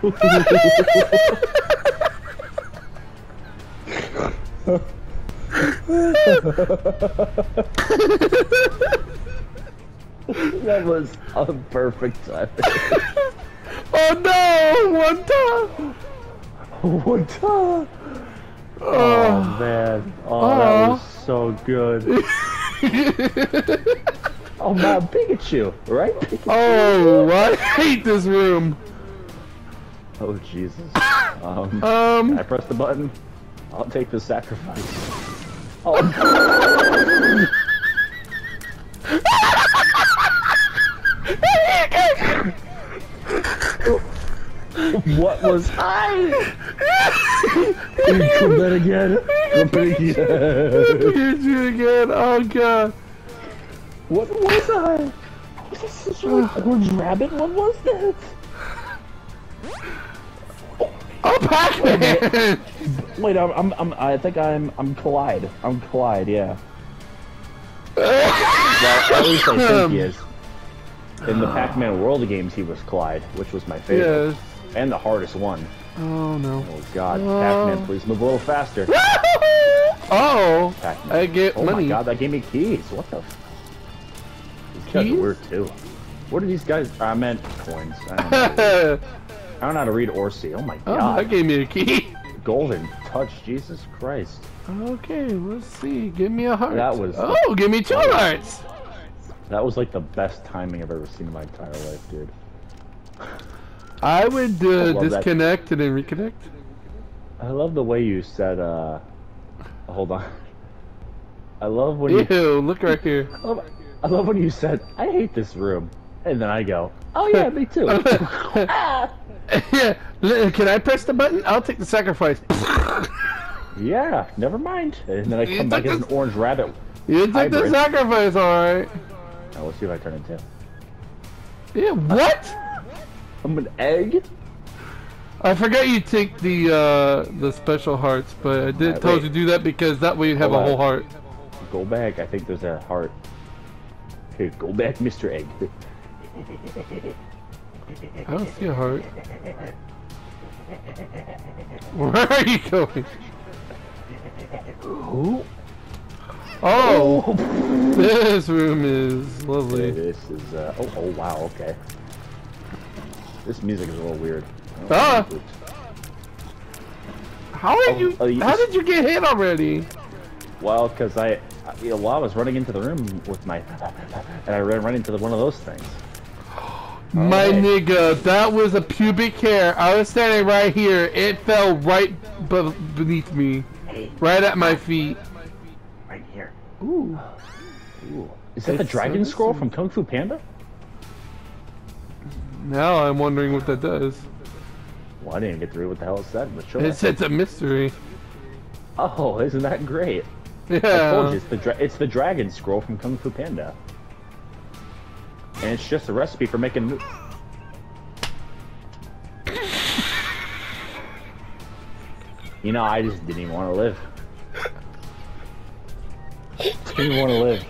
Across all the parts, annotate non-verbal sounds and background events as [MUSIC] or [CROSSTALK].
that was a perfect time. Oh no! One time! what time? Oh Oh. man. Oh, that was so good. [LAUGHS] oh my Pikachu, right? Pikachu. oh, I hate this room. [LAUGHS] Oh Jesus. Um, Um, I press the button. I'll take the sacrifice. Oh. [LAUGHS] what was I? Come back again. Come back again. you again. Oh god. What was I? Was this such a rabbit? What was that? Oh, Pac-Man! Wait, I'm, I'm, I'm, I think I'm, I'm Clyde. I'm Clyde, yeah. well, at least I think he is. In the [SIGHS] Pac-Man World games, he was Clyde, which was my favorite. yes. And the hardest one. Oh no. Oh god, Oh. Pac-Man, please move a little faster. [LAUGHS] Oh, I get oh money. my god, that gave me keys. What the? F these guys Keys? are weird too. What are these guys? I meant coins. [LAUGHS] I don't know. I how to read or see. Oh my god. oh, god. that gave me a key. Golden touch, Jesus Christ. Okay, let's see. Give me a heart. That was- Oh, give me two hearts. That was like the best timing I've ever seen in my entire life, dude. I would uh, that. disconnect and then reconnect. I love the way you said, uh... Hold on. I love when you... Ew, look right here. I love, I love when you said, I hate this room. And then I go, oh yeah, me too. [LAUGHS] [LAUGHS] [LAUGHS] yeah, can I press the button? I'll take the sacrifice. [LAUGHS] yeah, never mind. And then I You come back as an orange rabbit. You took the sacrifice, alright. Now let's see if I turn into. Yeah, what? I'm an egg? I forgot you take the uh, the special hearts, but I did Alright, told you to do that because that way you have Hold a whole heart. Go back. I think there's a heart. Here, go back, Mr. Egg. [LAUGHS] I don't see a heart. Where are you going? Who? Oh, this room is lovely. This is, uh, oh, oh, wow, okay. This music is a little weird. Oh, Ah! How are Oh, you? oh, you How just- did you get hit already? Well, because I, I, you know, while I was running into the room with my, [LAUGHS] and I ran right into the, one of those things. My Okay. nigga, that was a pubic hair. I was standing right here. It fell right be- beneath me, Hey, right at my feet. right here. Ooh. Ooh. Is that the dragon so scroll from Kung Fu Panda? Now I'm wondering what that does. Well, I didn't get through read what the hell it said, but sure. It's it's a mystery. Oh, isn't that great? Yeah. I told you, it's the, dra- it's the dragon scroll from Kung Fu Panda. And it's just a recipe for making... You know, I just didn't even want to live. Didn't even want to live.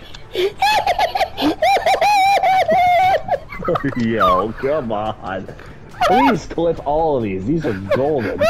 [LAUGHS] Yo, come on. Please clip all of these. These are golden.